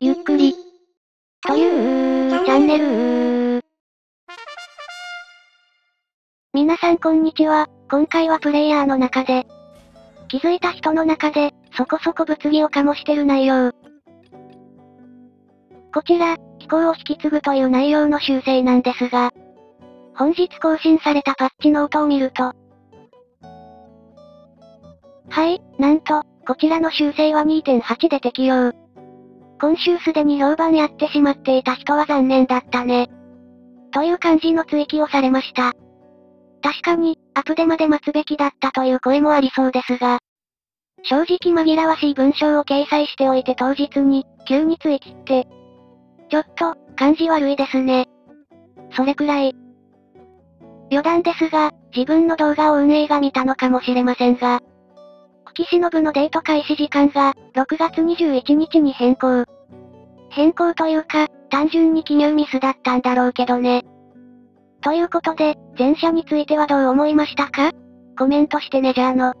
ゆっくり。という、チャンネル皆さんこんにちは。今回はプレイヤーの中で、気づいた人の中で、そこそこ物議を醸してる内容。こちら、気候を引き継ぐという内容の修正なんですが、本日更新されたパッチノートを見ると、はい、なんと、こちらの修正は2.8で適用。今週すでに評判やってしまっていた人は残念だったね。という感じの追記をされました。確かに、アプデまで待つべきだったという声もありそうですが、正直紛らわしい文章を掲載しておいて当日に、急に追記って、ちょっと、感じ悪いですね。それくらい。余談ですが、自分の動画を運営が見たのかもしれませんが、久喜忍のデート開始時間が、6月21日に変更。変更というか、単純に記入ミスだったんだろうけどね。ということで、前者についてはどう思いましたか？コメントしてねじゃあの。